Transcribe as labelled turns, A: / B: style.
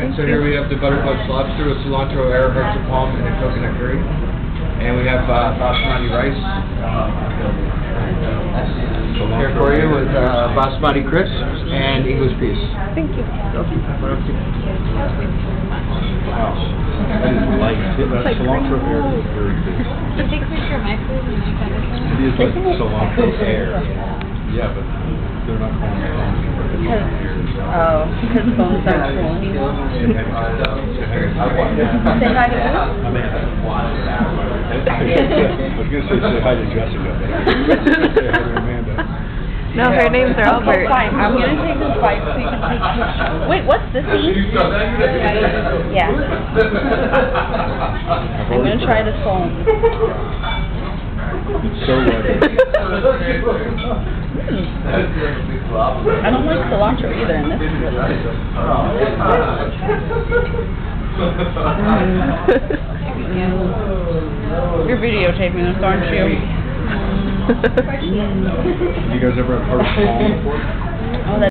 A: And so here we have the butter-poached lobster with cilantro, arrow hearts of palm, and a coconut curry. And we have uh, basmati rice. Here for you with uh, basmati crisps and English peas.
B: Thank you.
C: Wow. That is light. That cilantro air is very good.
D: Can you take a picture of my food and you send it?
C: It is like cilantro air. Yeah, but they're not calling it cilantro.
B: Because, oh, because phones aren't cool anymore. Say hi to who?
C: Amanda. I was gonna say say hi to Jessica, but I was gonna say hi to Amanda.
B: No, her names are Albert. Fine, I'm gonna take this bite so you can take pictures. Wait, what's this thing? Yeah. I'm gonna try this phone. I don't like cilantro either, and this is really good. Mm. You're videotaping this, aren't you?
C: You guys ever had heart of palm before?
B: Oh, that's